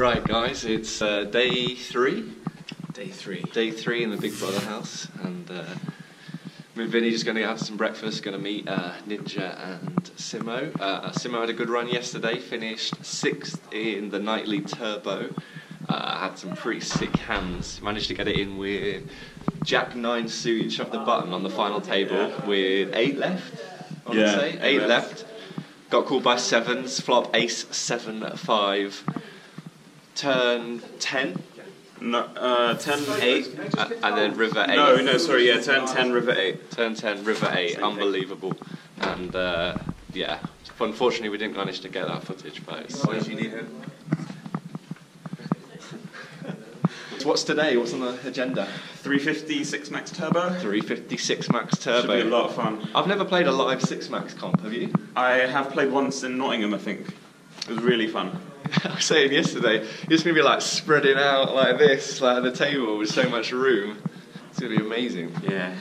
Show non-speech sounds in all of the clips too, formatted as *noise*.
Right, guys, it's uh, day three. Day three. Day three in the Big Brother house, and uh, me and Vinny just going to have some breakfast. Going to meet uh, Ninja and Simo. Uh, Simo had a good run yesterday. Finished sixth in the nightly turbo. Uh, had some pretty sick hands. Managed to get it in with Jack nine suit, shove the button on the final table with eight left. I want Yeah, say eight eight left. left. Got called by sevens. Flop ace seven five. Turn ten. No, uh, 10, 8. Uh, and then River 8. No, no, sorry, yeah, 10, 10, River 8. Turn 10, River 8. Unbelievable. And uh, yeah, unfortunately, we didn't manage to get that footage, but it's. You need it? so what's today? What's on the agenda? 356 Max Turbo. 356 Max Turbo. Should be a lot of fun. I've never played a live 6 Max comp, have you? I have played once in Nottingham, I think. It was really fun. *laughs* I was saying yesterday, you're just going to be like spreading out like this, like at the table with so much room. It's going to be amazing. Yeah.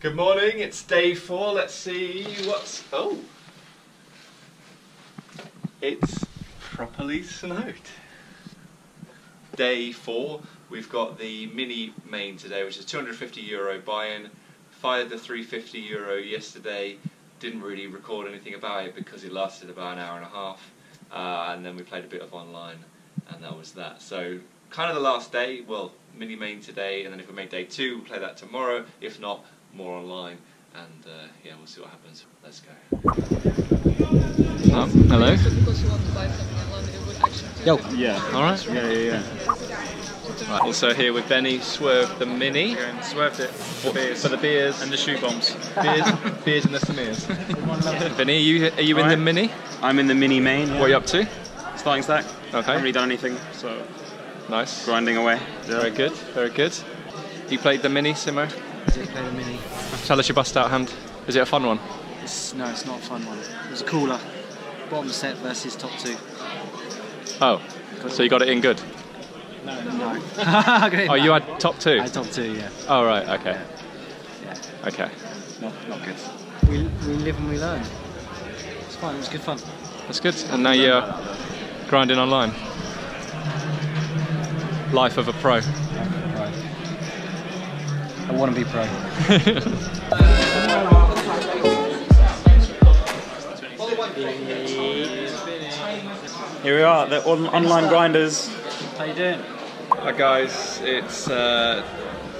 Good morning, it's day four. Let's see what's. Oh! It's properly snowed. Day four, we've got the mini main today, which is 250 euro buy in. Fired the 350 euro yesterday, didn't really record anything about it because it lasted about an hour and a half. Uh, and then we played a bit of online, and that was that. So, kind of the last day, well, mini main today, and then if we make day two, we'll play that tomorrow. If not, more online, and uh, yeah, we'll see what happens. Let's go. Oh, hello. Because you want to buy something online, it would actually do Yo. Yeah. All right. Yeah, yeah, yeah. Right, also here with Benny, Swerve the Mini. and swerved it for the beers For the beers. and the shoe bombs. beers, *laughs* beers and the Samirs. *laughs* Benny, are you, are you in the Mini? I'm in the mini main. Yeah. What are you up to? Starting stack. Okay. Haven't really done anything, so Nice. grinding away. Very good, very good. You played the Mini, Simo? Did play the mini? Tell us your bust out hand. Is it a fun one? It's, no, it's not a fun one. It was cooler. Bottom set versus top two. Oh, so you got it in good? No. It *laughs* Oh, you had top two? I had top two, yeah. Oh, right, okay. Yeah. Okay. Not, not good. We, we live and we learn. It's fine, it was good fun. That's good. And now you're grinding online. Life of a pro. I want to be pro. *laughs* Here we are, the on- online grinders. How you doing? Hi guys, it's uh,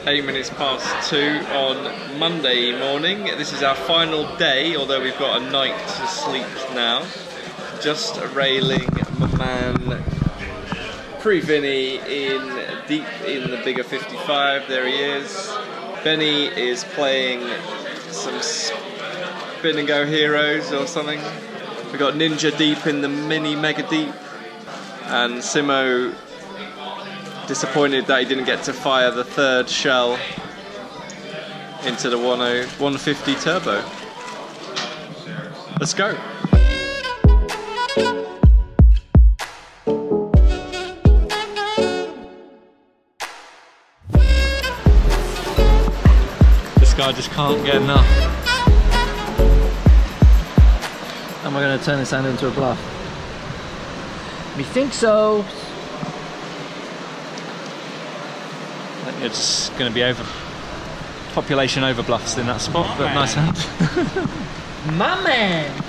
eight minutes past two on Monday morning. This is our final day, although we've got a night to sleep now. Just railing my man Pre Vinny in deep in the bigger 55. There he is. Benny is playing some spin and go heroes or something. We got Ninja deep in the mini mega deep, and Simo disappointed that he didn't get to fire the third shell into the 10 150 turbo. Let's go. This guy just can't get enough. Am I going to turn this hand into a bluff? Me think so. It's going to be over. Population over bluffs in that spot, but nice hand. *laughs* My man!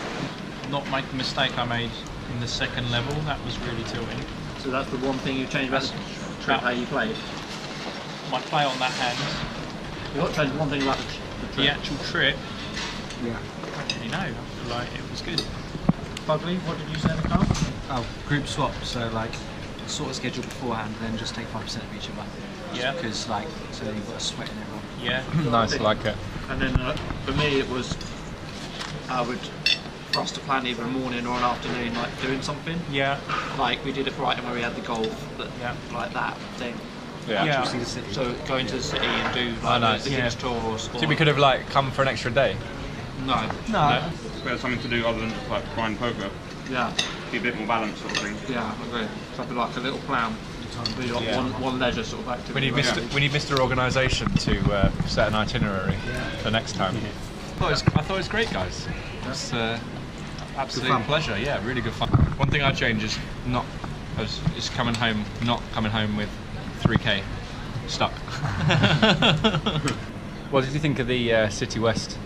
Not make the mistake I made in the second level. That was really tilting. So that's the one thing you've changed about the trip, how you played. My play on that hand, You've got to change one thing about the, the the actual trip, Yeah. I don't really know. I feel like it was good. Bugly, what did you say in the car? Oh, group swap. So like, sort of schedule beforehand, then just take five percent of each other. Yeah. Because like, so you've got a sweat in everyone. Yeah. *clears throat* nice, I like it. And then uh, for me, it was I would for us to plan either a morning or an afternoon, like doing something. Yeah. Like we did at Brighton where we had the golf, but Yeah. like that thing. Yeah. Yeah. See. So going to the city and do like, Oh, like nice. the, the Yeah. Tour or, So we could have like come for an extra day. No, No. We had something to do other than just like grind poker. yeah. be a bit more balanced sort of thing. Yeah, I agree. Something like a little plan. Be like Yeah. one, one leisure sort of activity. We need Mr. We need Mr. Organisation to uh, set an itinerary for next time. I, thought it was, I thought it was great, guys. It was uh, absolute pleasure. Yeah, really good fun. One thing I change is not is, is coming home, not coming home with 3k stuck. *laughs* *laughs* what did you think of the uh, Citywest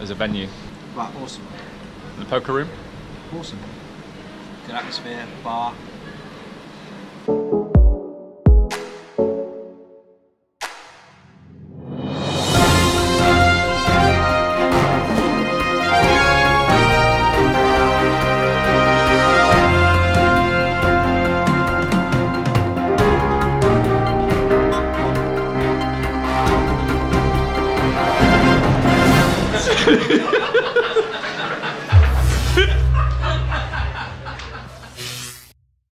as a venue? Right, awesome. The poker room? Awesome. Good atmosphere, bar.